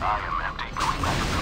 I am empty. Going back